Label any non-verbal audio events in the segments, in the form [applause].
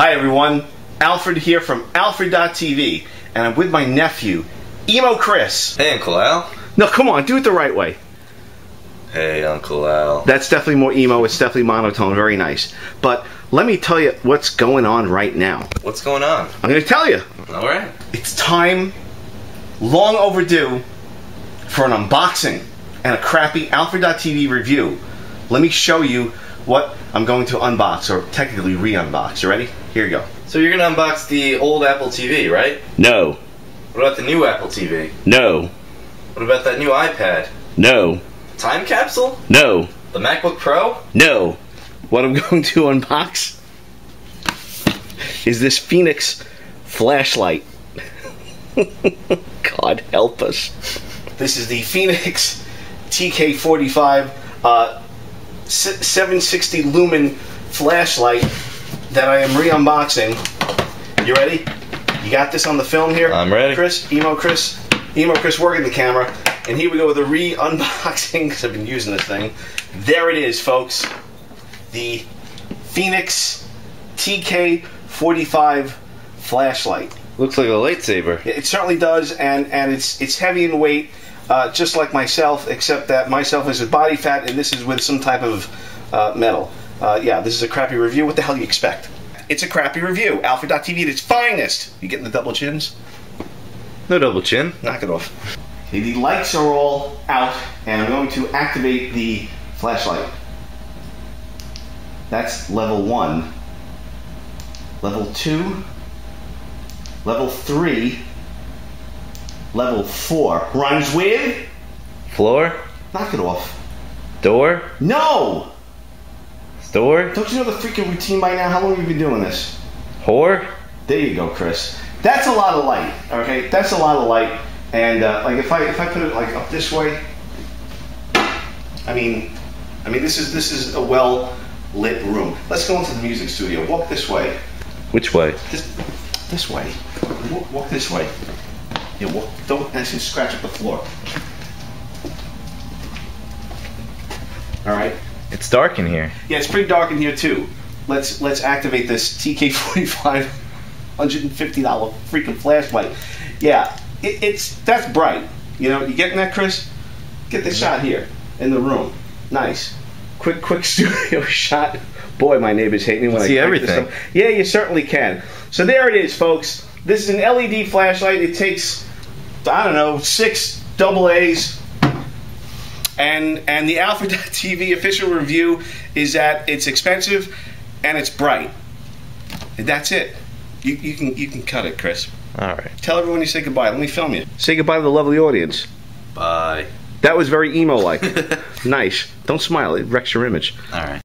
Hi everyone, Alfred here from Alfred.tv, and I'm with my nephew, Emo Chris. Hey, Uncle Al. No, come on, do it the right way. Hey, Uncle Al. That's definitely more emo, it's definitely monotone, very nice. But let me tell you what's going on right now. What's going on? I'm gonna tell you. All right. It's time, long overdue, for an unboxing and a crappy Alfred.tv review. Let me show you what I'm going to unbox, or technically re-unbox. You ready? Here you go. So you're gonna unbox the old Apple TV, right? No, What about the new Apple TV? no, What about that new iPad? no, Time capsule? no, The MacBook Pro? no. What I'm [laughs] going to unbox is this Fenix flashlight. [laughs] God help us. This is the Fenix TK45 uh, 760 lumen flashlight that I am re-unboxing. You ready? You got this on the film here? I'm ready. Chris, emo Chris, emo Chris working the camera. And here we go with a re-unboxing [laughs] because I've been using this thing. There it is, folks. The Fenix TK45 flashlight. Looks like a lightsaber. It certainly does, and and it's it's heavy in weight, uh, just like myself, except that myself is with body fat, and this is with some type of uh, metal. Uh, yeah, this is a crappy review. What the hell do you expect? It's a crappy review. Alfred.tv at its finest. You getting the double chins? No double chin. Knock it off. Okay, the lights are all out, and I'm going to activate the flashlight. That's level one. Level two. Level three. Level four. Runs with. Floor. Knock it off. Door. No! Store. Don't you know the freaking routine by now? How long have you been doing this? Whore. There you go, Chris. That's a lot of light. Okay, that's a lot of light. And uh, like if I if I put it like up this way, I mean, I mean this is this is a well lit room. Let's go into the music studio. Walk this way. Which way? This this way. Walk, walk this way. Walk. Don't actually scratch up the floor. All right. It's dark in here. Yeah, it's pretty dark in here too. Let's let's activate this TK45 $150 freaking flashlight. Yeah, it, it's that's bright. You know, you getting that, Chris? Get the shot here in the room. Nice. Quick, quick [laughs] studio shot. Boy, my neighbors hate me when See I see everything. Yeah, you certainly can. So there it is, folks. This is an LED flashlight. It takes, I don't know, six double A's and and the Alfred.tv official review is that it's expensive and it's bright. And that's it. You, you can you can cut it, Chris. All right. Tell everyone you say goodbye. Let me film you. Say goodbye to the lovely audience. Bye. That was very emo like. [laughs] nice. Don't smile. It wrecks your image. All right.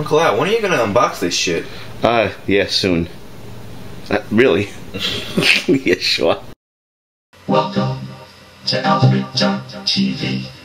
Uncle Al, when are you gonna unbox this shit? Uh, yeah, soon. Uh, really? [laughs] [laughs] yeah, sure. Welcome to Alfred.tv.